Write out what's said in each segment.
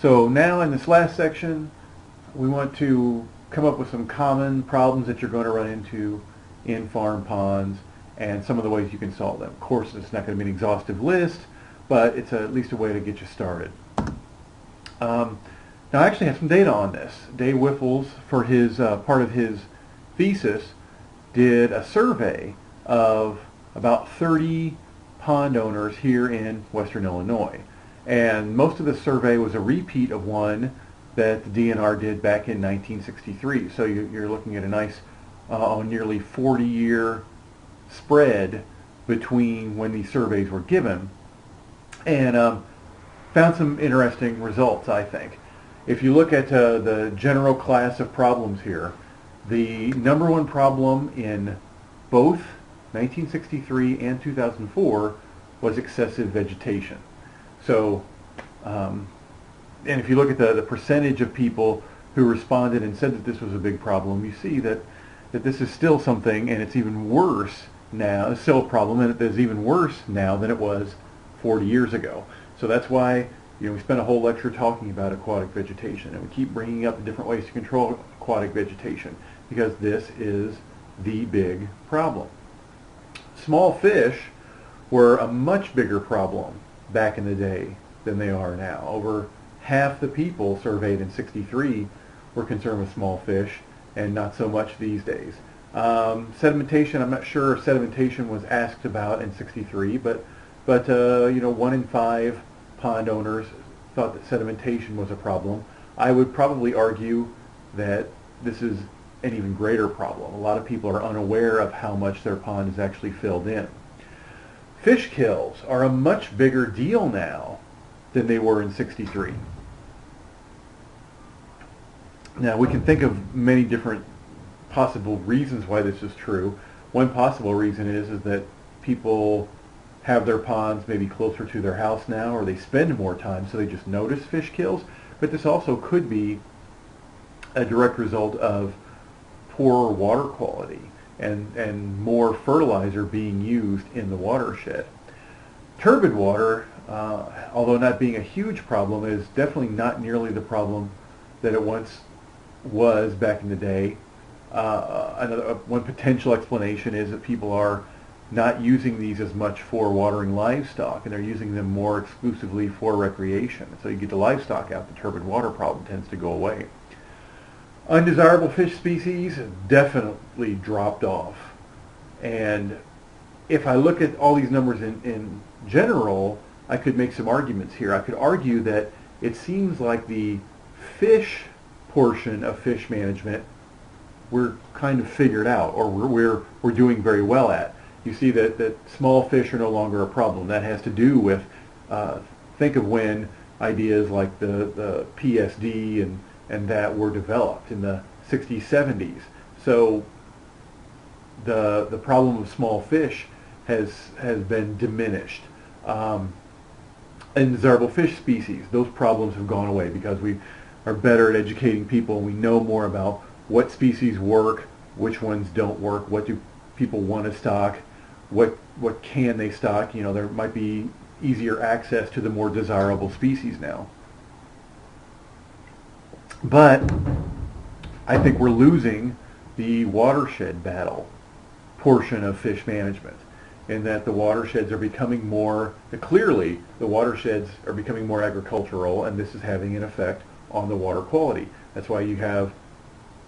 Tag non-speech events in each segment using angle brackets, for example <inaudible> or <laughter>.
So now in this last section, we want to come up with some common problems that you're going to run into in farm ponds and some of the ways you can solve them. Of course, it's not going to be an exhaustive list, but it's a, at least a way to get you started. Um, now, I actually have some data on this. Dave Wyffels, for his uh, part of his thesis, did a survey of about 30 pond owners here in western Illinois. And most of the survey was a repeat of one that the DNR did back in 1963. So you, are looking at a nice, uh, nearly 40-year spread between when these surveys were given. And um, found some interesting results, I think. If you look at uh, the general class of problems here, the number one problem in both 1963 and 2004 was excessive vegetation. So, um, and if you look at the, the percentage of people who responded and said that this was a big problem, you see that, that this is still something and it's even worse now, it's still a problem and it's even worse now than it was 40 years ago. So that's why you know, we spent a whole lecture talking about aquatic vegetation and we keep bringing up the different ways to control aquatic vegetation because this is the big problem. Small fish were a much bigger problem back in the day than they are now. Over half the people surveyed in 63 were concerned with small fish and not so much these days. Um, sedimentation, I'm not sure if sedimentation was asked about in 63, but, but uh, you know, one in five pond owners thought that sedimentation was a problem. I would probably argue that this is an even greater problem. A lot of people are unaware of how much their pond is actually filled in. Fish kills are a much bigger deal now than they were in 63. Now we can think of many different possible reasons why this is true. One possible reason is, is that people have their ponds maybe closer to their house now or they spend more time so they just notice fish kills. But this also could be a direct result of poorer water quality and, and more fertilizer being used in the watershed. Turbid water, uh, although not being a huge problem, is definitely not nearly the problem that it once was back in the day. Uh, another, uh, one potential explanation is that people are not using these as much for watering livestock, and they're using them more exclusively for recreation. So you get the livestock out, the turbid water problem tends to go away. Undesirable fish species definitely dropped off. And if I look at all these numbers in, in general, I could make some arguments here. I could argue that it seems like the fish portion of fish management we're kind of figured out or we're, we're, we're doing very well at you see that, that small fish are no longer a problem. That has to do with, uh, think of when ideas like the, the PSD and, and that were developed in the 60s, 70s. So the, the problem of small fish has, has been diminished. Um, and desirable fish species, those problems have gone away because we are better at educating people and we know more about what species work, which ones don't work, what do people want to stock, what what can they stock? You know, there might be easier access to the more desirable species now. But I think we're losing the watershed battle portion of fish management in that the watersheds are becoming more, clearly the watersheds are becoming more agricultural and this is having an effect on the water quality. That's why you have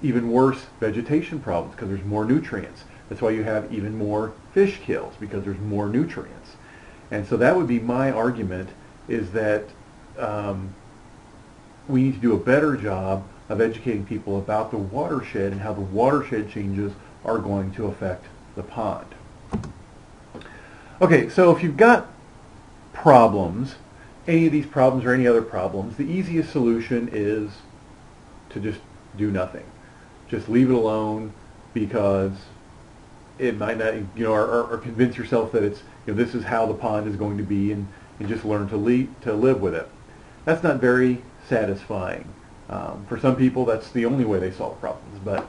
even worse vegetation problems because there's more nutrients. That's why you have even more fish kills because there's more nutrients. And so that would be my argument is that um, we need to do a better job of educating people about the watershed and how the watershed changes are going to affect the pond. Okay, so if you've got problems, any of these problems or any other problems, the easiest solution is to just do nothing. Just leave it alone because it might not, you know, or, or, convince yourself that it's, you know, this is how the pond is going to be and, and just learn to, lead, to live with it. That's not very satisfying. Um, for some people, that's the only way they solve problems. But,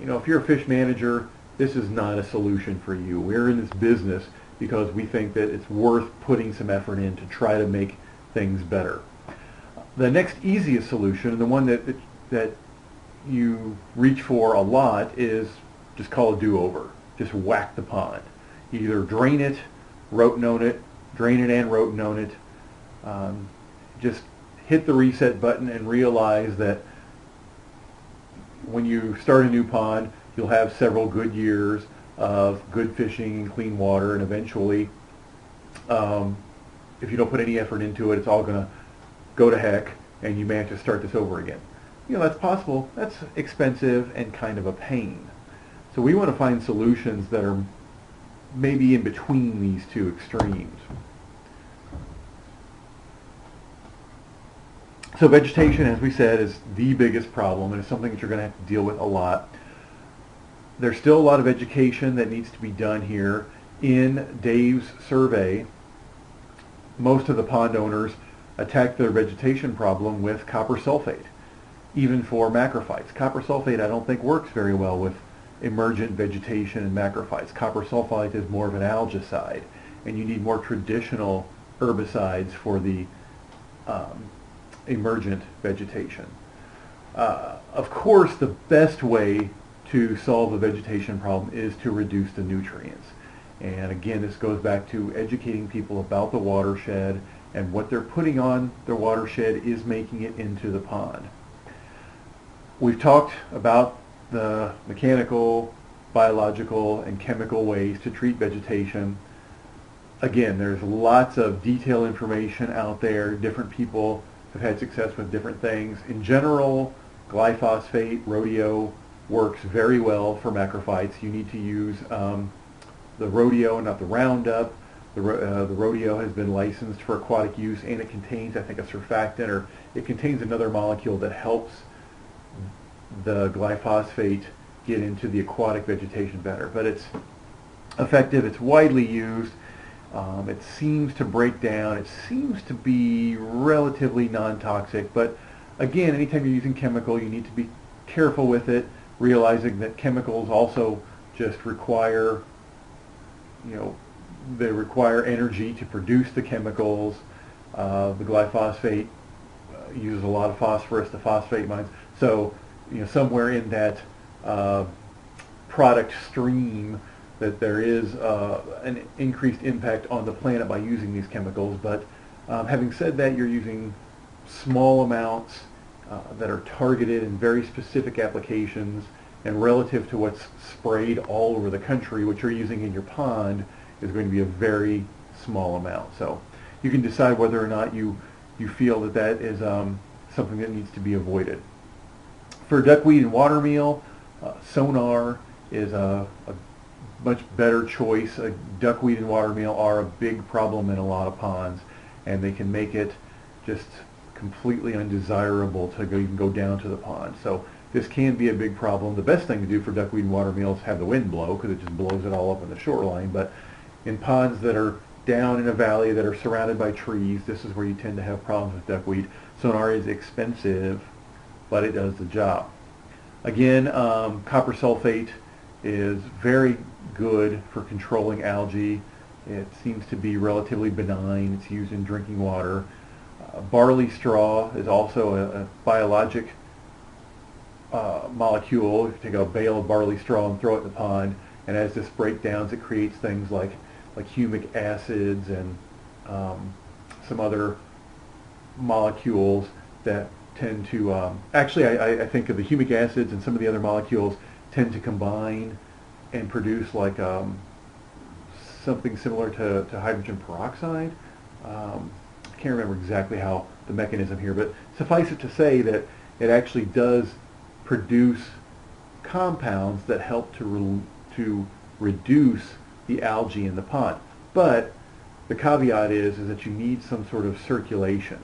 you know, if you're a fish manager, this is not a solution for you. We're in this business because we think that it's worth putting some effort in to try to make things better. The next easiest solution, the one that, that, that you reach for a lot, is just call a do-over. Just whack the pond. Either drain it, rotenone it, drain it and rotenone it. Um, just hit the reset button and realize that when you start a new pond, you'll have several good years of good fishing and clean water, and eventually, um, if you don't put any effort into it, it's all going to go to heck, and you may have to start this over again. You know, that's possible. That's expensive and kind of a pain. So we want to find solutions that are maybe in between these two extremes. So vegetation, as we said, is the biggest problem and it's something that you're going to have to deal with a lot. There's still a lot of education that needs to be done here. In Dave's survey, most of the pond owners attack their vegetation problem with copper sulfate, even for macrophytes. Copper sulfate I don't think works very well with emergent vegetation and macrophytes. Copper sulfate is more of an algicide, and you need more traditional herbicides for the um, emergent vegetation. Uh, of course, the best way to solve the vegetation problem is to reduce the nutrients. And again, this goes back to educating people about the watershed and what they're putting on their watershed is making it into the pond. We've talked about the mechanical, biological, and chemical ways to treat vegetation. Again, there's lots of detailed information out there. Different people have had success with different things. In general, glyphosate, rodeo, works very well for macrophytes. You need to use um, the rodeo, not the Roundup. The, uh, the rodeo has been licensed for aquatic use and it contains, I think, a surfactant or it contains another molecule that helps the glyphosate get into the aquatic vegetation better. But it's effective, it's widely used, um, it seems to break down. It seems to be relatively non-toxic, but again, anytime you're using chemical, you need to be careful with it, realizing that chemicals also just require, you know, they require energy to produce the chemicals. Uh, the glyphosate uh, uses a lot of phosphorus, the phosphate mines. So, you know, somewhere in that uh, product stream, that there is uh, an increased impact on the planet by using these chemicals. But um, having said that, you're using small amounts uh, that are targeted in very specific applications and relative to what's sprayed all over the country, what you're using in your pond is going to be a very small amount. So you can decide whether or not you, you feel that that is um, something that needs to be avoided. For duckweed and watermeal, uh, sonar is a, a much better choice. Uh, duckweed and watermeal are a big problem in a lot of ponds, and they can make it just completely undesirable to go, even go down to the pond. So this can be a big problem. The best thing to do for duckweed and watermeal is have the wind blow because it just blows it all up on the shoreline. But in ponds that are down in a valley that are surrounded by trees, this is where you tend to have problems with duckweed. Sonar is expensive, but it does the job. Again, um, copper sulfate is very good for controlling algae. It seems to be relatively benign. It's used in drinking water. Uh, barley straw is also a, a biologic uh, molecule. You take a bale of barley straw and throw it in the pond, and as this breakdowns, it creates things like like humic acids and um, some other molecules that tend to um, actually I, I think of the humic acids and some of the other molecules tend to combine and produce like um, something similar to, to hydrogen peroxide. Um, I can't remember exactly how the mechanism here, but suffice it to say that it actually does produce compounds that help to, re to reduce the algae in the pond. But the caveat is, is that you need some sort of circulation.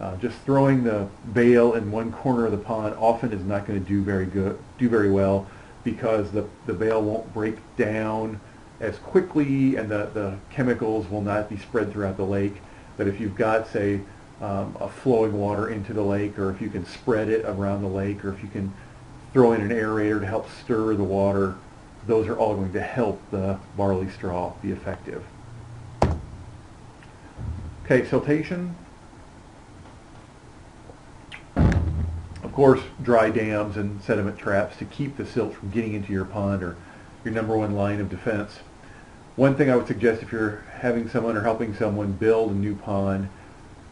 Uh, just throwing the bale in one corner of the pond often is not going to do very good, do very well because the, the bale won't break down as quickly and the, the chemicals will not be spread throughout the lake. But if you've got, say, um, a flowing water into the lake or if you can spread it around the lake or if you can throw in an aerator to help stir the water, those are all going to help the barley straw be effective. Okay, siltation. Course, dry dams and sediment traps to keep the silt from getting into your pond are your number one line of defense. One thing I would suggest if you're having someone or helping someone build a new pond,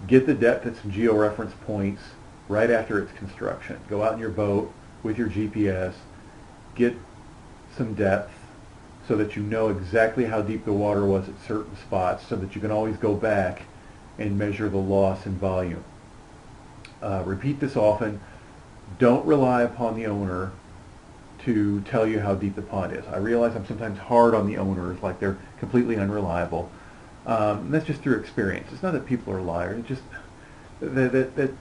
get the depth at some georeference points right after its construction. Go out in your boat with your GPS, get some depth so that you know exactly how deep the water was at certain spots so that you can always go back and measure the loss in volume. Uh, repeat this often. Don't rely upon the owner to tell you how deep the pond is. I realize I'm sometimes hard on the owners, like they're completely unreliable. Um, that's just through experience. It's not that people are liars. It's just that, that, that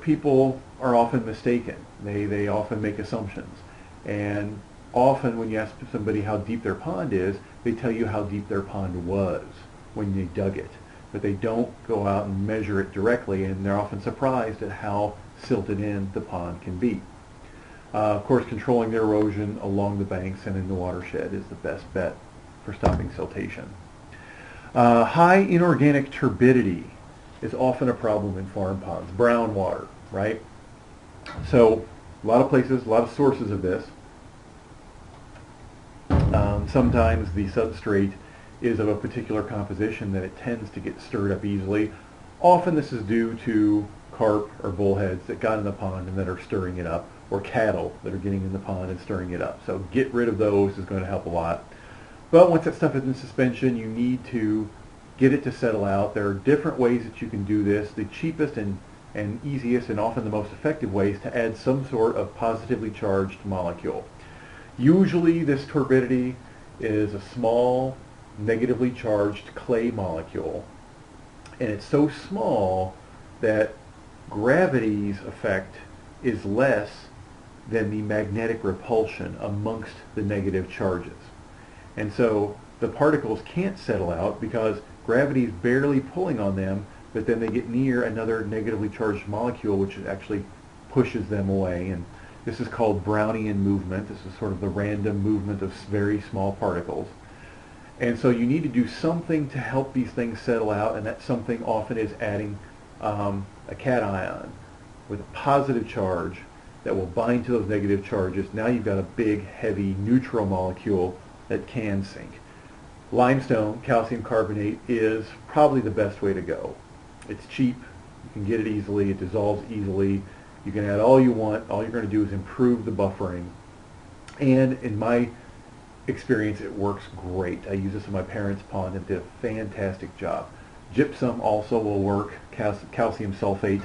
people are often mistaken. They, they often make assumptions. And often when you ask somebody how deep their pond is, they tell you how deep their pond was when they dug it. But they don't go out and measure it directly, and they're often surprised at how silted in the pond can be. Uh, of course, controlling the erosion along the banks and in the watershed is the best bet for stopping siltation. Uh, high inorganic turbidity is often a problem in farm ponds. Brown water, right? So a lot of places, a lot of sources of this. Um, sometimes the substrate is of a particular composition that it tends to get stirred up easily. Often this is due to carp or bullheads that got in the pond and that are stirring it up, or cattle that are getting in the pond and stirring it up. So get rid of those is going to help a lot. But once that stuff is in suspension, you need to get it to settle out. There are different ways that you can do this. The cheapest and, and easiest and often the most effective way is to add some sort of positively charged molecule. Usually this turbidity is a small negatively charged clay molecule and it's so small that gravity's effect is less than the magnetic repulsion amongst the negative charges. And so the particles can't settle out because gravity is barely pulling on them, but then they get near another negatively charged molecule which actually pushes them away. And this is called Brownian movement. This is sort of the random movement of very small particles. And so you need to do something to help these things settle out, and that something often is adding um, a cation with a positive charge that will bind to those negative charges. Now you've got a big, heavy neutral molecule that can sink. Limestone, calcium carbonate, is probably the best way to go. It's cheap, you can get it easily, it dissolves easily, you can add all you want. All you're going to do is improve the buffering. And in my experience, it works great. I use this in my parents' pond and did a fantastic job. Gypsum also will work, cal calcium sulfate.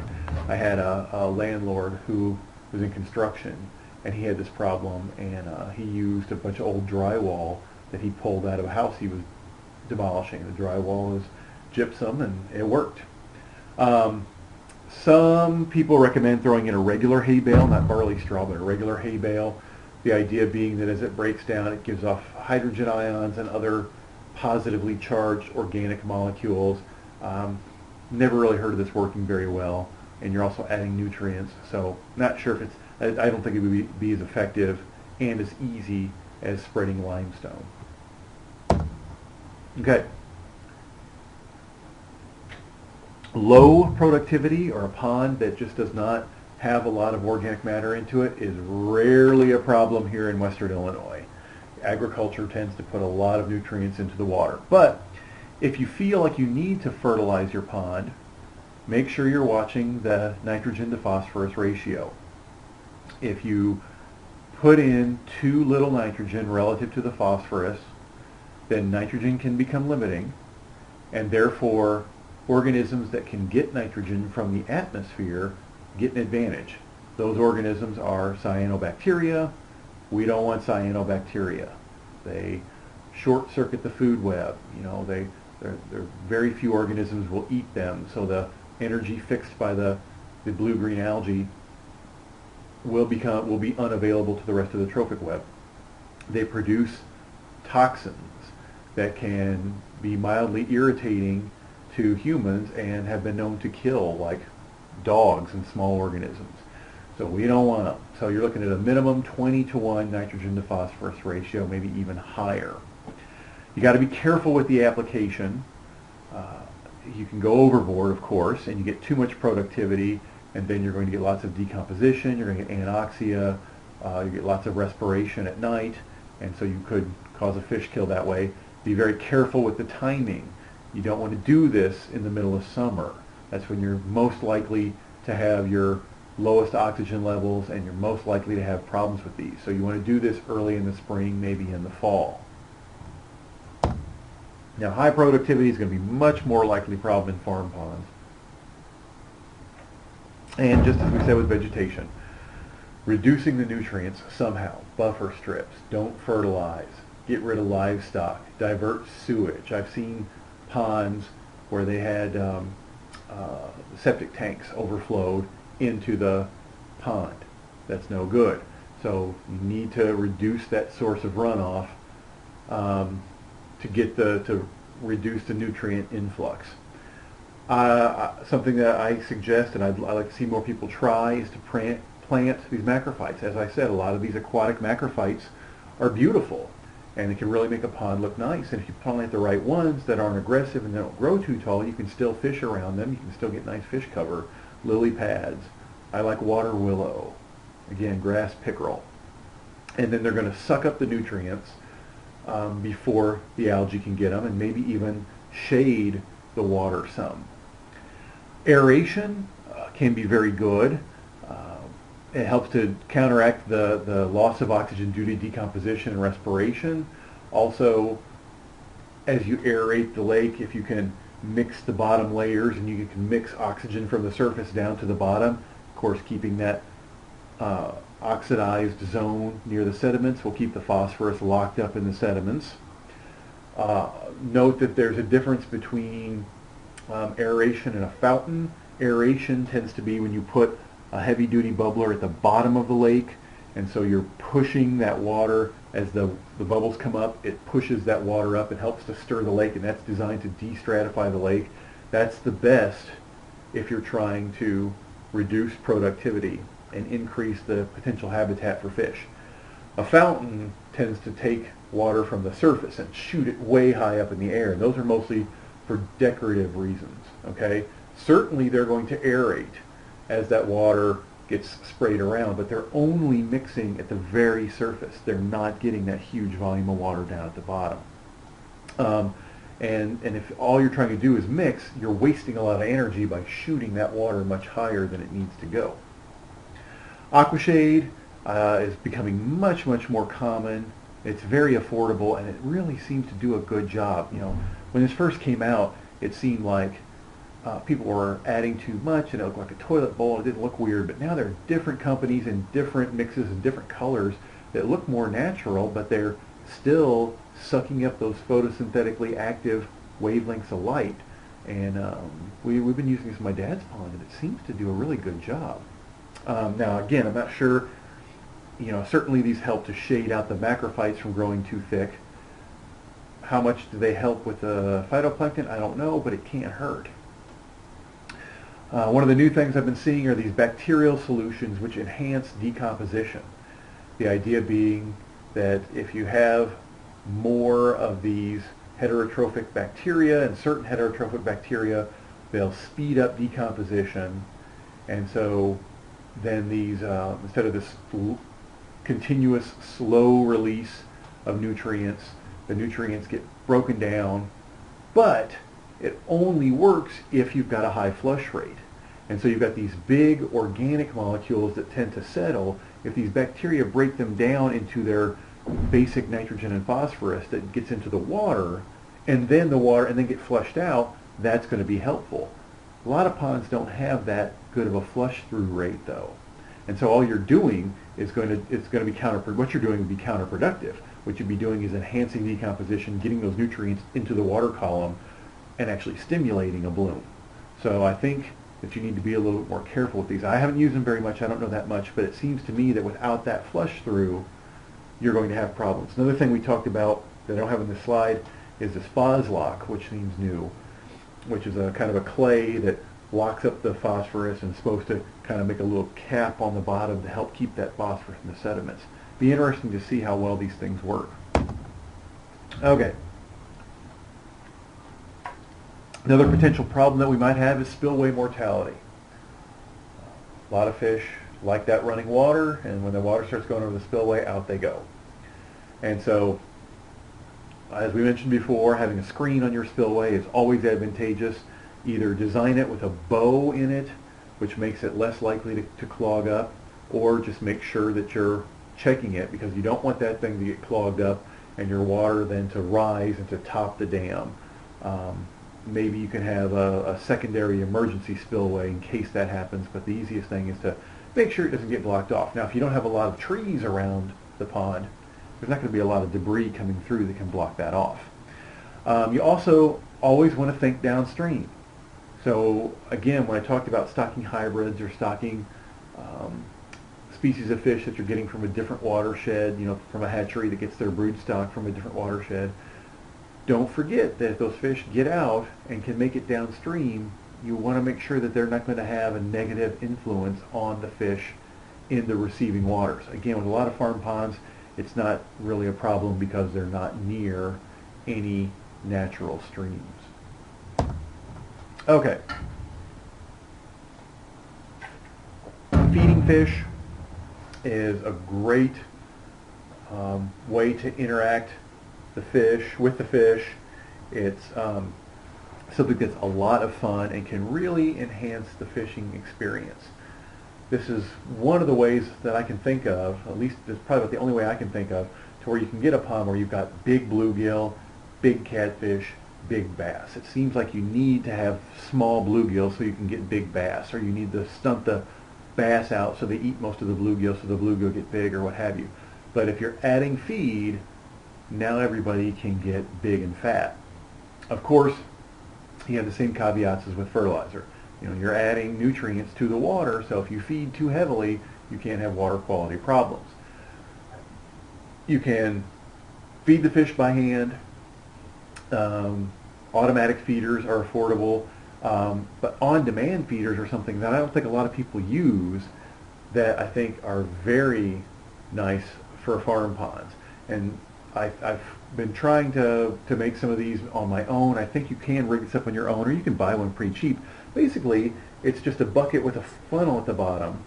I had a, a, landlord who was in construction and he had this problem and uh, he used a bunch of old drywall that he pulled out of a house he was demolishing. The drywall is gypsum and it worked. Um, some people recommend throwing in a regular hay bale, not barley straw, but a regular hay bale. The idea being that as it breaks down, it gives off hydrogen ions and other positively charged organic molecules. Um, never really heard of this working very well, and you're also adding nutrients. So not sure if it's, I, I don't think it would be, be as effective and as easy as spreading limestone. Okay. low productivity or a pond that just does not have a lot of organic matter into it is rarely a problem here in western Illinois. Agriculture tends to put a lot of nutrients into the water. But if you feel like you need to fertilize your pond, make sure you're watching the nitrogen to phosphorus ratio. If you put in too little nitrogen relative to the phosphorus, then nitrogen can become limiting and therefore organisms that can get nitrogen from the atmosphere get an advantage. Those organisms are cyanobacteria. We don't want cyanobacteria. They short circuit the food web. You know, they there, there very few organisms will eat them, so the energy fixed by the the blue-green algae will become will be unavailable to the rest of the trophic web. They produce toxins that can be mildly irritating to humans and have been known to kill like dogs and small organisms. So we don't want them. So you're looking at a minimum 20 to 1 nitrogen to phosphorus ratio, maybe even higher. You got to be careful with the application. Uh, you can go overboard, of course, and you get too much productivity, and then you're going to get lots of decomposition, you're going to get anoxia, uh, you get lots of respiration at night, and so you could cause a fish kill that way. Be very careful with the timing. You don't want to do this in the middle of summer. That's when you're most likely to have your lowest oxygen levels and you're most likely to have problems with these. So you want to do this early in the spring, maybe in the fall. Now high productivity is going to be much more likely problem in farm ponds. And just as we said with vegetation, reducing the nutrients somehow, buffer strips, don't fertilize, get rid of livestock, divert sewage. I've seen ponds where they had um, uh, septic tanks overflowed into the pond. That's no good. So you need to reduce that source of runoff um, to get the to reduce the nutrient influx. Uh, something that I suggest and I'd, I'd, like to see more people try is to plant, plant these macrophytes. As I said, a lot of these aquatic macrophytes are beautiful and it can really make a pond look nice. And if you plant the right ones that aren't aggressive and they don't grow too tall, you can still fish around them. You can still get nice fish cover. Lily pads. I like water willow. Again, grass pickerel. And then they're going to suck up the nutrients um, before the algae can get them and maybe even shade the water some. Aeration uh, can be very good. Uh, it helps to counteract the, the loss of oxygen due to decomposition and respiration. Also, as you aerate the lake, if you can mix the bottom layers and you can mix oxygen from the surface down to the bottom, of course keeping that uh, oxidized zone near the sediments will keep the phosphorus locked up in the sediments. Uh, note that there's a difference between um, aeration and a fountain. Aeration tends to be when you put a heavy-duty bubbler at the bottom of the lake, and so you're pushing that water as the, the bubbles come up. It pushes that water up. It helps to stir the lake, and that's designed to de-stratify the lake. That's the best if you're trying to reduce productivity and increase the potential habitat for fish. A fountain tends to take water from the surface and shoot it way high up in the air. Those are mostly for decorative reasons. Okay, certainly they're going to aerate as that water gets sprayed around, but they're only mixing at the very surface. They're not getting that huge volume of water down at the bottom. Um, and, and if all you're trying to do is mix, you're wasting a lot of energy by shooting that water much higher than it needs to go. Aquashade uh, is becoming much, much more common. It's very affordable, and it really seems to do a good job. You know, when this first came out, it seemed like uh, people were adding too much, and it looked like a toilet bowl. It didn't look weird, but now there are different companies and different mixes and different colors that look more natural, but they're still sucking up those photosynthetically active wavelengths of light. And um, we, we've been using this in my dad's pond, and it seems to do a really good job. Um, now, again, I'm not sure, you know, certainly these help to shade out the macrophytes from growing too thick. How much do they help with the phytoplankton? I don't know, but it can't hurt. Uh, one of the new things I've been seeing are these bacterial solutions which enhance decomposition. The idea being that if you have more of these heterotrophic bacteria and certain heterotrophic bacteria, they'll speed up decomposition. And so then these, uh, instead of this continuous slow release of nutrients, the nutrients get broken down, but it only works if you've got a high flush rate. And so you've got these big organic molecules that tend to settle. If these bacteria break them down into their basic nitrogen and phosphorus that gets into the water, and then the water, and then get flushed out, that's going to be helpful. A lot of ponds don't have that good of a flush through rate though. And so all you're doing is going to, it's going to be counter, what you're doing would be counterproductive. What you'd be doing is enhancing decomposition, getting those nutrients into the water column, and actually stimulating a bloom. So I think that you need to be a little bit more careful with these. I haven't used them very much, I don't know that much, but it seems to me that without that flush through, you're going to have problems. Another thing we talked about that I don't have in this slide is this Phoslock, which seems new, which is a kind of a clay that locks up the phosphorus and is supposed to kind of make a little cap on the bottom to help keep that phosphorus in the sediments. Be interesting to see how well these things work. Okay. Another potential problem that we might have is spillway mortality. A lot of fish like that running water, and when the water starts going over the spillway, out they go. And so, as we mentioned before, having a screen on your spillway is always advantageous. Either design it with a bow in it, which makes it less likely to, to clog up, or just make sure that you're checking it because you don't want that thing to get clogged up and your water then to rise and to top the dam. Um, maybe you can have a, a, secondary emergency spillway in case that happens, but the easiest thing is to make sure it doesn't get blocked off. Now, if you don't have a lot of trees around the pond, there's not going to be a lot of debris coming through that can block that off. Um, you also always want to think downstream. So again, when I talked about stocking hybrids or stocking um, species of fish that you're getting from a different watershed, you know, from a hatchery that gets their brood stock from a different watershed, don't forget that if those fish get out and can make it downstream, you want to make sure that they're not going to have a negative influence on the fish in the receiving waters. Again, with a lot of farm ponds, it's not really a problem because they're not near any natural streams. Okay. Feeding fish is a great um, way to interact the fish with the fish. It's um, something that's a lot of fun and can really enhance the fishing experience. This is one of the ways that I can think of, at least it's probably the only way I can think of, to where you can get a pond where you've got big bluegill, big catfish, big bass. It seems like you need to have small bluegill so you can get big bass, or you need to stunt the bass out so they eat most of the bluegill so the bluegill get big or what have you. But if you're adding feed, now everybody can get big and fat. Of course, you have the same caveats as with fertilizer. You know, you're adding nutrients to the water, so if you feed too heavily, you can't have water quality problems. You can feed the fish by hand, um, automatic feeders are affordable, um, but on-demand feeders are something that I don't think a lot of people use that I think are very nice for farm ponds. And I, I've been trying to, to make some of these on my own. I think you can rig this up on your own, or you can buy one pretty cheap. Basically, it's just a bucket with a funnel at the bottom.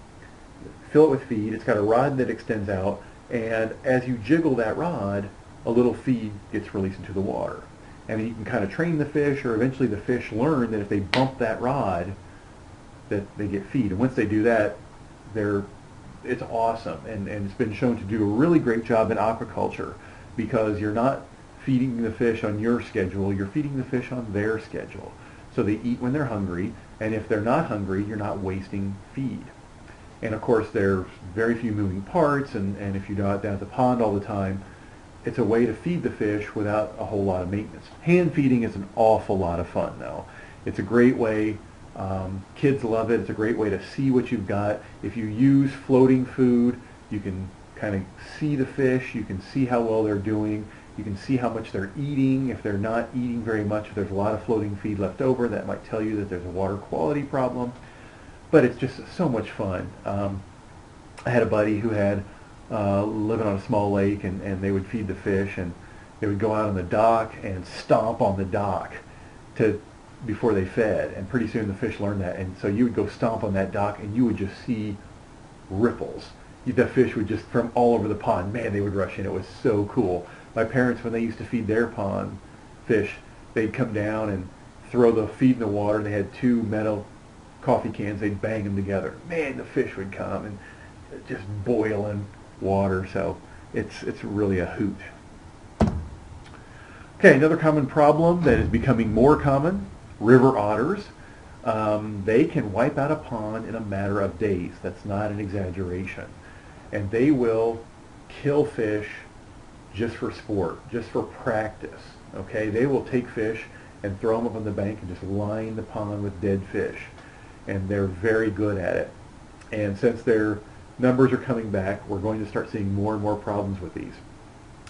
Fill it with feed. It's got a rod that extends out, and as you jiggle that rod, a little feed gets released into the water and you can kind of train the fish, or eventually the fish learn that if they bump that rod, that they get feed. And once they do that, they're it's awesome, and and it's been shown to do a really great job in aquaculture because you're not feeding the fish on your schedule, you're feeding the fish on their schedule. So they eat when they're hungry, and if they're not hungry, you're not wasting feed. And of course, there's very few moving parts, and, and if you're not down at the pond all the time, it's a way to feed the fish without a whole lot of maintenance. Hand feeding is an awful lot of fun though. It's a great way, um, kids love it, it's a great way to see what you've got. If you use floating food, you can kind of see the fish, you can see how well they're doing, you can see how much they're eating. If they're not eating very much, if there's a lot of floating feed left over, that might tell you that there's a water quality problem. But it's just so much fun. Um, I had a buddy who had uh, living on a small lake, and, and they would feed the fish, and they would go out on the dock and stomp on the dock to before they fed, and pretty soon the fish learned that, and so you would go stomp on that dock, and you would just see ripples. The fish would just from all over the pond, man, they would rush in. It was so cool. My parents, when they used to feed their pond fish, they'd come down and throw the feed in the water. They had two metal coffee cans. They'd bang them together. Man, the fish would come and just boiling water, so it's, it's really a hoot. Okay, another common problem that is becoming more common, river otters. Um, they can wipe out a pond in a matter of days. That's not an exaggeration. And they will kill fish just for sport, just for practice. Okay, they will take fish and throw them up on the bank and just line the pond with dead fish. And they're very good at it. And since they're numbers are coming back. We're going to start seeing more and more problems with these.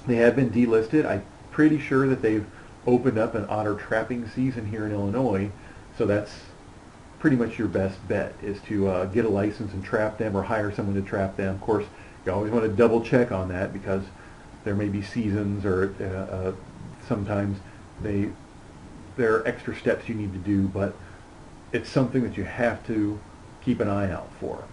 They have been delisted. I'm pretty sure that they've opened up an otter trapping season here in Illinois, so that's pretty much your best bet is to uh, get a license and trap them or hire someone to trap them. Of course, you always want to double check on that because there may be seasons or uh, uh, sometimes they there are extra steps you need to do, but it's something that you have to keep an eye out for.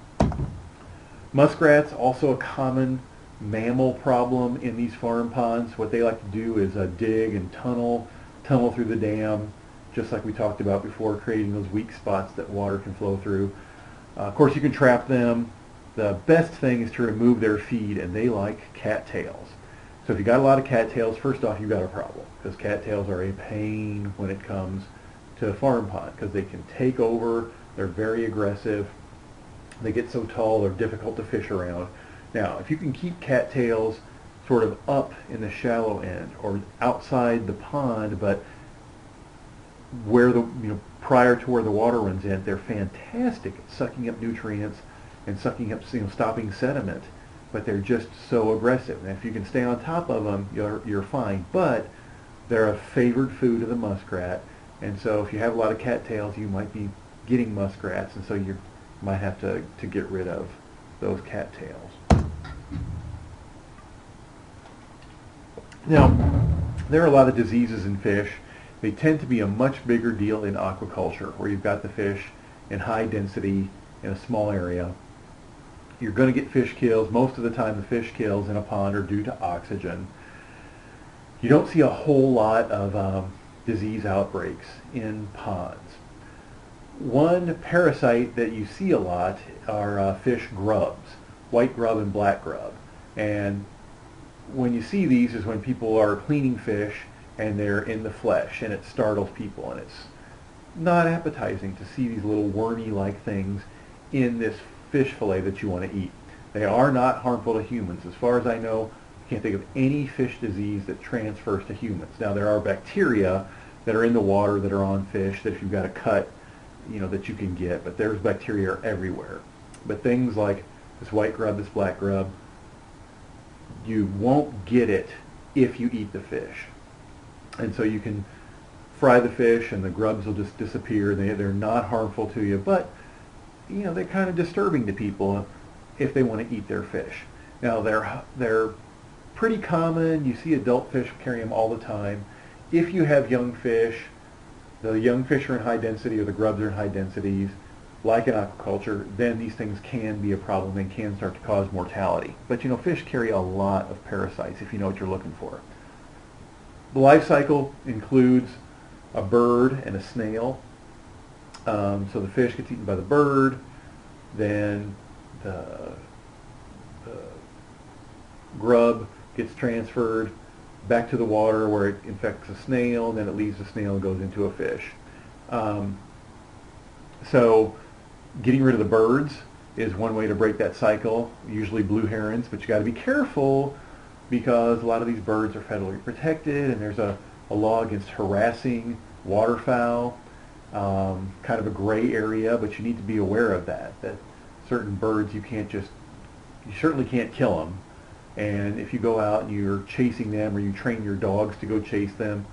Muskrats, also a common mammal problem in these farm ponds. What they like to do is uh, dig and tunnel, tunnel through the dam, just like we talked about before, creating those weak spots that water can flow through. Uh, of course, you can trap them. The best thing is to remove their feed, and they like cattails. So if you got a lot of cattails, first off, you've got a problem, because cattails are a pain when it comes to farm pond, because they can take over, they're very aggressive, they get so tall, they're difficult to fish around. Now, if you can keep cattails sort of up in the shallow end or outside the pond, but where the you know prior to where the water runs in, they're fantastic at sucking up nutrients and sucking up you know stopping sediment, but they're just so aggressive. And if you can stay on top of them, you're you're fine. But they're a favored food of the muskrat, and so if you have a lot of cattails, you might be getting muskrats, and so you might have to to get rid of those cattails. Now, there are a lot of diseases in fish. They tend to be a much bigger deal in aquaculture, where you've got the fish in high density in a small area. You're going to get fish kills. Most of the time the fish kills in a pond are due to oxygen. You don't see a whole lot of um, disease outbreaks in ponds. One parasite that you see a lot are uh, fish grubs, white grub and black grub. And when you see these is when people are cleaning fish and they're in the flesh and it startles people and it's not appetizing to see these little wormy-like things in this fish fillet that you want to eat. They are not harmful to humans. As far as I know, I can't think of any fish disease that transfers to humans. Now there are bacteria that are in the water that are on fish that if you've got a cut, you know, that you can get, but there's bacteria everywhere. But things like this white grub, this black grub, you won't get it if you eat the fish. And so you can fry the fish and the grubs will just disappear. They, they're not harmful to you, but you know, they're kind of disturbing to people if they want to eat their fish. Now they're, they're pretty common. You see adult fish carry them all the time. If you have young fish, the young fish are in high density or the grubs are in high densities, like in aquaculture, then these things can be a problem and can start to cause mortality. But you know, fish carry a lot of parasites if you know what you're looking for. The life cycle includes a bird and a snail. Um, so the fish gets eaten by the bird, then the, the grub gets transferred back to the water where it infects a snail, and then it leaves the snail and goes into a fish. Um, so getting rid of the birds is one way to break that cycle, usually blue herons, but you got to be careful because a lot of these birds are federally protected and there's a, a law against harassing waterfowl, um, kind of a gray area, but you need to be aware of that, that certain birds you can't just, you certainly can't kill them. And if you go out and you're chasing them or you train your dogs to go chase them,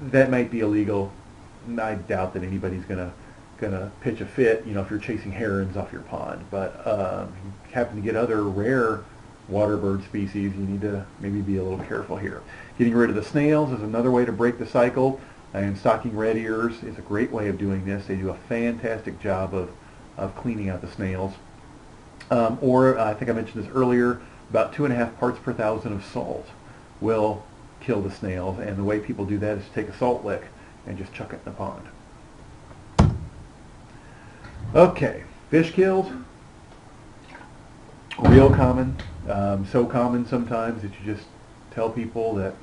that might be illegal. I doubt that anybody's going to to pitch a fit, you know, if you're chasing herons off your pond. But um, if you happen to get other rare water bird species, you need to maybe be a little careful here. Getting rid of the snails is another way to break the cycle, and stocking red ears is a great way of doing this. They do a fantastic job of, of cleaning out the snails. Um, or, uh, I think I mentioned this earlier, about two and a half parts per thousand of salt will kill the snails, and the way people do that is to take a salt lick and just chuck it in the pond. Okay, fish kills, real common, um, so common sometimes that you just tell people that,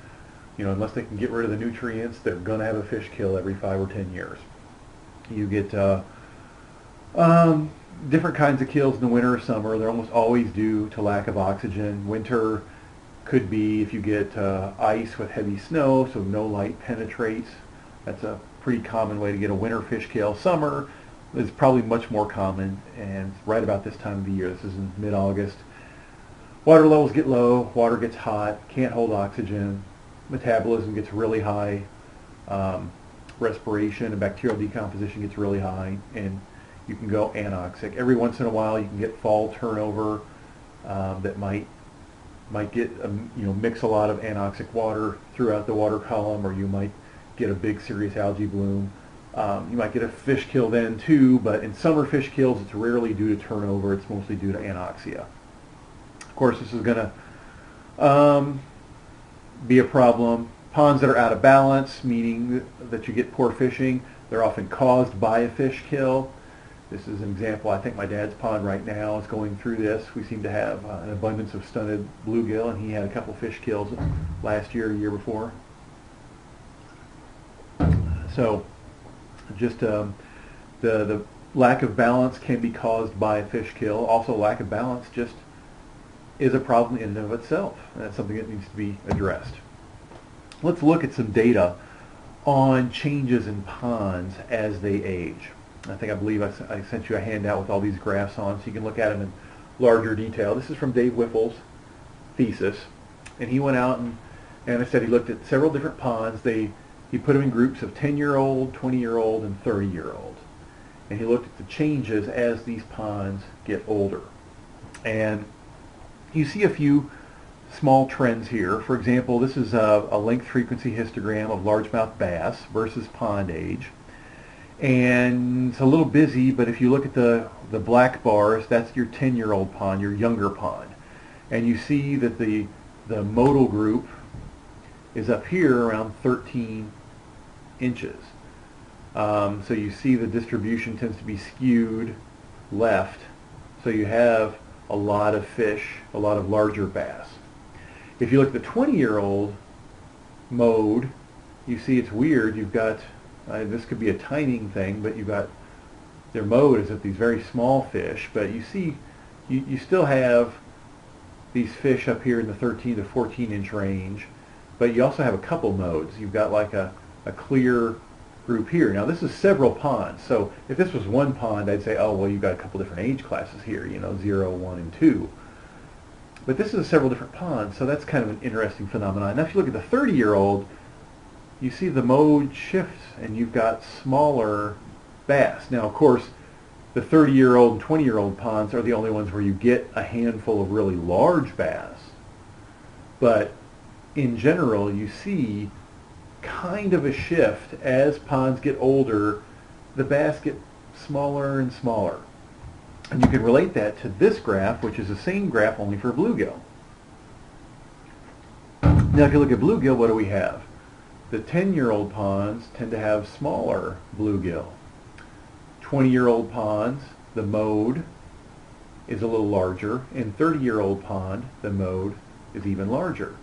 you know, unless they can get rid of the nutrients, they're going to have a fish kill every five or ten years. You get uh, um, different kinds of kills in the winter or summer. They're almost always due to lack of oxygen. Winter could be if you get uh, ice with heavy snow, so no light penetrates. That's a pretty common way to get a winter fish kill. Summer, is probably much more common and right about this time of the year. This is in mid-August. Water levels get low, water gets hot, can't hold oxygen, metabolism gets really high, um, respiration and bacterial decomposition gets really high, and you can go anoxic. Every once in a while you can get fall turnover um, that might might get um, you know mix a lot of anoxic water throughout the water column, or you might get a big serious algae bloom. Um, you might get a fish kill then too, but in summer fish kills, it's rarely due to turnover. It's mostly due to anoxia. Of course, this is going to um, be a problem. Ponds that are out of balance, meaning that you get poor fishing, they're often caused by a fish kill. This is an example. I think my dad's pond right now is going through this. We seem to have uh, an abundance of stunted bluegill, and he had a couple fish kills last year, year before. So, just um, the the lack of balance can be caused by a fish kill. Also, lack of balance just is a problem in and of itself. And that's something that needs to be addressed. Let's look at some data on changes in ponds as they age. I think I believe I, I sent you a handout with all these graphs on so you can look at them in larger detail. This is from Dave Whiffle's thesis. And he went out and, and I said he looked at several different ponds. They, he put them in groups of 10-year-old, 20-year-old, and 30-year-old. And he looked at the changes as these ponds get older. And you see a few small trends here. For example, this is a, a length frequency histogram of largemouth bass versus pond age. And it's a little busy, but if you look at the, the black bars, that's your 10-year-old pond, your younger pond. And you see that the, the modal group is up here around 13 inches. Um, so you see the distribution tends to be skewed left. So you have a lot of fish, a lot of larger bass. If you look at the 20-year-old mode, you see it's weird. You've got, uh, this could be a timing thing, but you've got, their mode is at these very small fish, but you see, you, you still have these fish up here in the 13 to 14 inch range, but you also have a couple modes. You've got like a, a clear group here. Now this is several ponds, so if this was one pond, I'd say, oh, well, you've got a couple different age classes here, you know, 0, 1, and 2. But this is several different ponds, so that's kind of an interesting phenomenon. Now if you look at the 30-year-old, you see the mode shifts, and you've got smaller bass. Now, of course, the 30-year-old and 20-year-old ponds are the only ones where you get a handful of really large bass. But in general, you see kind of a shift as ponds get older. The bass get smaller and smaller. And you can relate that to this graph, which is the same graph only for bluegill. Now if you look at bluegill, what do we have? The 10-year-old ponds tend to have smaller bluegill. 20-year-old ponds, the mode is a little larger. In 30-year-old pond, the mode is even larger.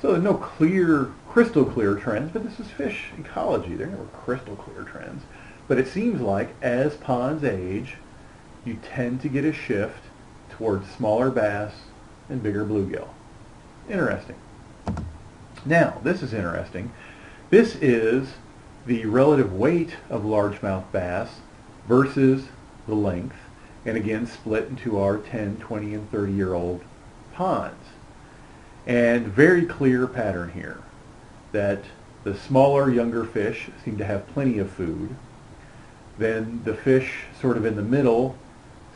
So there's no clear, crystal clear trends, but this is fish ecology. There are never crystal clear trends. But it seems like as ponds age, you tend to get a shift towards smaller bass and bigger bluegill. Interesting. Now, this is interesting. This is the relative weight of largemouth bass versus the length, and again split into our 10, 20, and 30 year old ponds. And very clear pattern here that the smaller, younger fish seem to have plenty of food. Then the fish sort of in the middle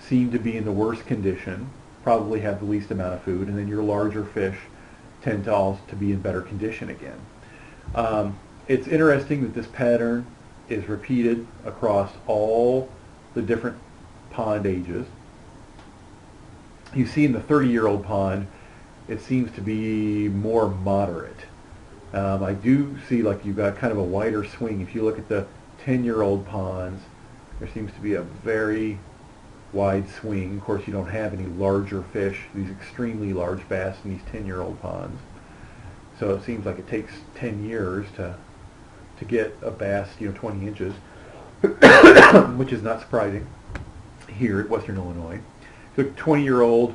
seem to be in the worst condition, probably have the least amount of food, and then your larger fish tend to also to be in better condition again. Um, it's interesting that this pattern is repeated across all the different pond ages. You see in the 30-year-old pond, it seems to be more moderate. Um, I do see like you've got kind of a wider swing. If you look at the 10-year-old ponds, there seems to be a very wide swing. Of course, you don't have any larger fish, these extremely large bass in these 10-year-old ponds. So it seems like it takes 10 years to to get a bass, you know, 20 inches, <coughs> which is not surprising here at Western Illinois. So 20-year-old,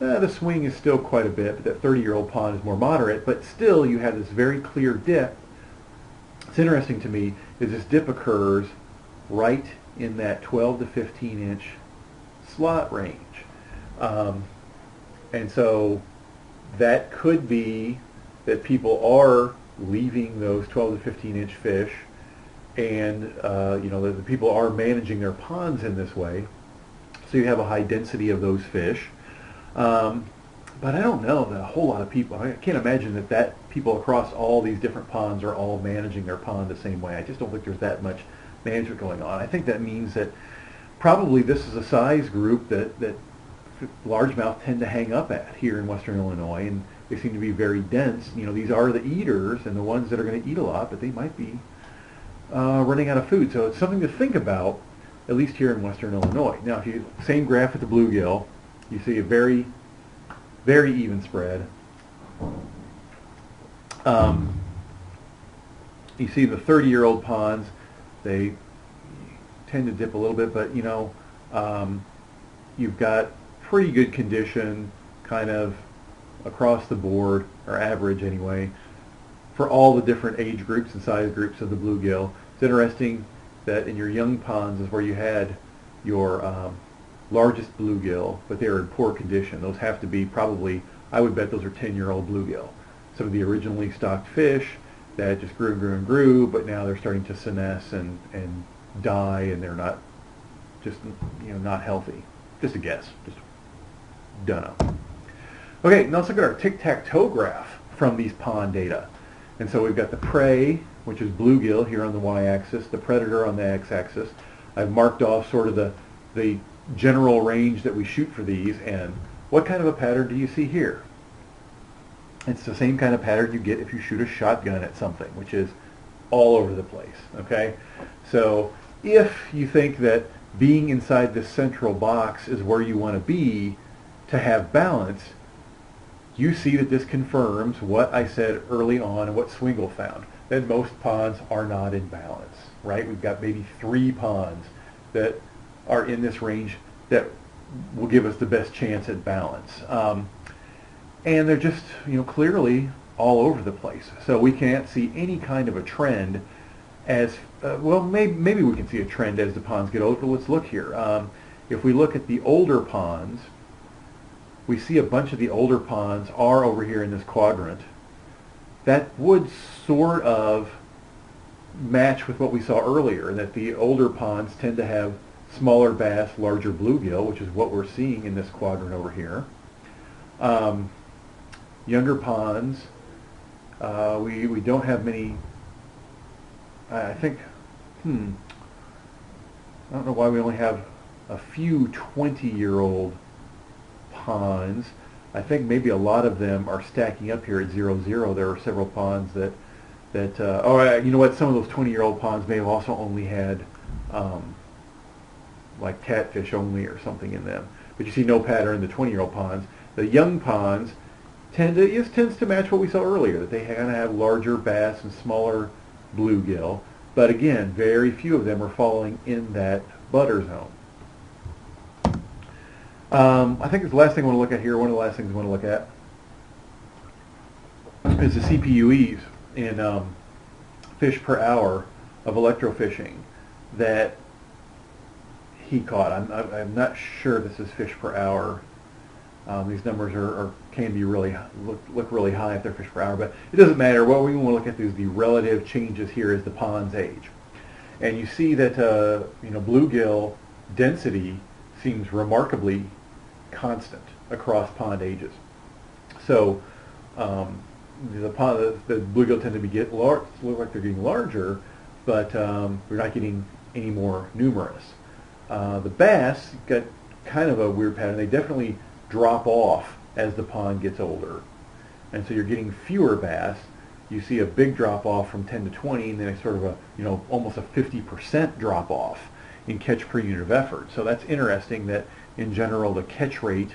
eh, the swing is still quite a bit, but that 30-year-old pond is more moderate, but still you have this very clear dip. It's interesting to me is this dip occurs right in that 12 to 15 inch slot range. Um, and so that could be that people are leaving those 12 to 15 inch fish and uh, you know the, the, people are managing their ponds in this way so you have a high density of those fish um, but I don't know that a whole lot of people I can't imagine that that people across all these different ponds are all managing their pond the same way I just don't think there's that much management going on I think that means that probably this is a size group that that largemouth tend to hang up at here in western Illinois, and they seem to be very dense. You know, these are the eaters and the ones that are going to eat a lot, but they might be uh, running out of food. So it's something to think about, at least here in western Illinois. Now, if you same graph with the bluegill, you see a very, very even spread. Um, you see the 30-year-old ponds, they tend to dip a little bit, but you know, um, you've got pretty good condition kind of across the board, or average anyway, for all the different age groups and size groups of the bluegill. It's interesting that in your young ponds is where you had your um, largest bluegill, but they're in poor condition. Those have to be probably, I would bet those are 10-year-old bluegill. Some of the originally stocked fish that just grew and grew and grew, but now they're starting to senesce and, and die, and they're not just, you know, not healthy. Just a guess. Just don't know. Okay, now let's look at our tic-tac-toe graph from these pond data. And so we've got the prey, which is bluegill here on the y-axis, the predator on the x-axis. I've marked off sort of the, the general range that we shoot for these, and what kind of a pattern do you see here? It's the same kind of pattern you get if you shoot a shotgun at something, which is all over the place, okay? So if you think that being inside this central box is where you want to be to have balance, you see that this confirms what I said early on and what Swingle found, that most ponds are not in balance, right? We've got maybe three ponds that are in this range that will give us the best chance at balance. Um, and they're just, you know, clearly all over the place. So we can't see any kind of a trend as, uh, well, maybe, maybe we can see a trend as the ponds get older. Let's look here. Um, if we look at the older ponds, we see a bunch of the older ponds are over here in this quadrant. That would sort of match with what we saw earlier, that the older ponds tend to have smaller bass, larger bluegill, which is what we're seeing in this quadrant over here. Um, younger ponds, uh, we, we don't have many, I think, hmm, I don't know why we only have a few 20-year-old ponds. I think maybe a lot of them are stacking up here at zero zero. There are several ponds that that uh, oh you know what some of those 20 year old ponds may have also only had um, like catfish only or something in them. But you see no pattern in the 20 year old ponds. The young ponds tend to it tends to match what we saw earlier that they kind of have larger bass and smaller bluegill. But again, very few of them are falling in that butter zone. Um, I think the last thing I want to look at here, one of the last things I want to look at is the CPUEs in um, fish per hour of electrofishing that he caught. I'm, I'm not sure this is fish per hour. Um, these numbers are, are, can be really look, look really high if they're fish per hour, but it doesn't matter. What we want to look at is the relative changes here as the pond's age, and you see that uh, you know bluegill density seems remarkably constant across pond ages. So um, the, pond, the, the bluegill tend to be get large, look like they're getting larger, but um, we're not getting any more numerous. Uh, the bass got kind of a weird pattern. They definitely drop off as the pond gets older. And so you're getting fewer bass. You see a big drop off from 10 to 20 and then a sort of a, you know, almost a 50% drop off in catch per unit of effort. So that's interesting that in general the catch rate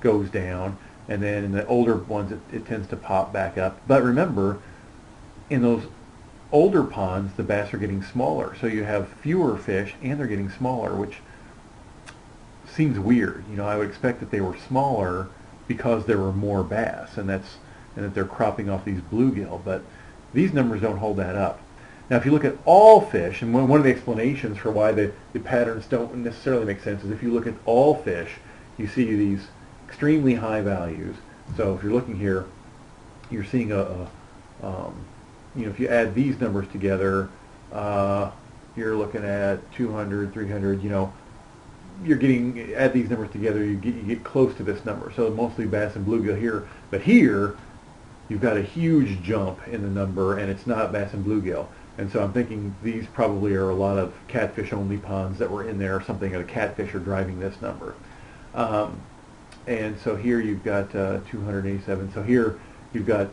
goes down and then in the older ones it, it tends to pop back up. But remember, in those older ponds the bass are getting smaller. So you have fewer fish and they're getting smaller, which seems weird. You know, I would expect that they were smaller because there were more bass and that's and that they're cropping off these bluegill, but these numbers don't hold that up. Now, if you look at all fish, and one of the explanations for why the, the patterns don't necessarily make sense is if you look at all fish, you see these extremely high values. So if you're looking here, you're seeing a, a um, you know, if you add these numbers together, uh, you're looking at 200, 300, you know, you're getting, add these numbers together, you get, you get close to this number. So mostly bass and bluegill here. But here, you've got a huge jump in the number, and it's not bass and bluegill. And so I'm thinking these probably are a lot of catfish-only ponds that were in there, or something, a catfish are driving this number. Um, and so here you've got uh, 287. So here you've got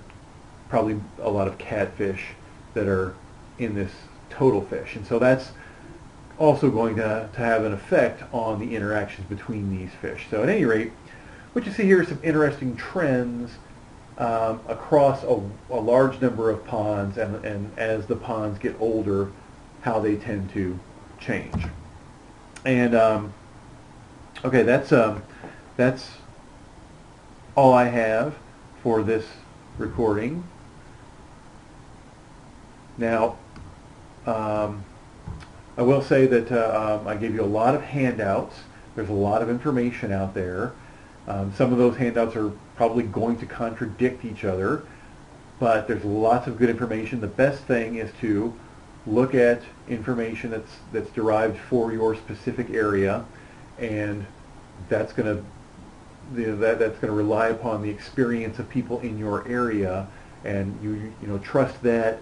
probably a lot of catfish that are in this total fish. And so that's also going to, to have an effect on the interactions between these fish. So at any rate, what you see here is some interesting trends um, across a, a, large number of ponds and, and as the ponds get older, how they tend to change. And um, okay, that's um, that's all I have for this recording. Now, um, I will say that uh, um, I gave you a lot of handouts. There's a lot of information out there. Um, some of those handouts are probably going to contradict each other, but there's lots of good information. The best thing is to look at information that's that's derived for your specific area, and that's going to that that's going to rely upon the experience of people in your area, and you you know trust that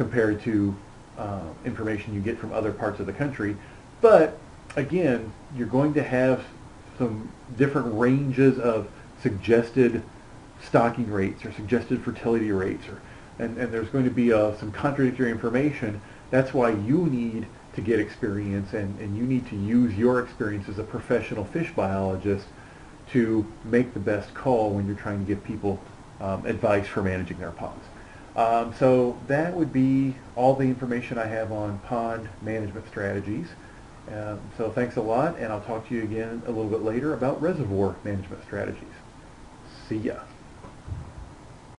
compared to uh, information you get from other parts of the country. But again, you're going to have some different ranges of suggested stocking rates or suggested fertility rates, or and, and there's going to be uh, some contradictory information. That's why you need to get experience and, and you need to use your experience as a professional fish biologist to make the best call when you're trying to give people um, advice for managing their ponds. Um, so that would be all the information I have on pond management strategies. Um, so thanks a lot, and I'll talk to you again a little bit later about reservoir management strategies. See ya.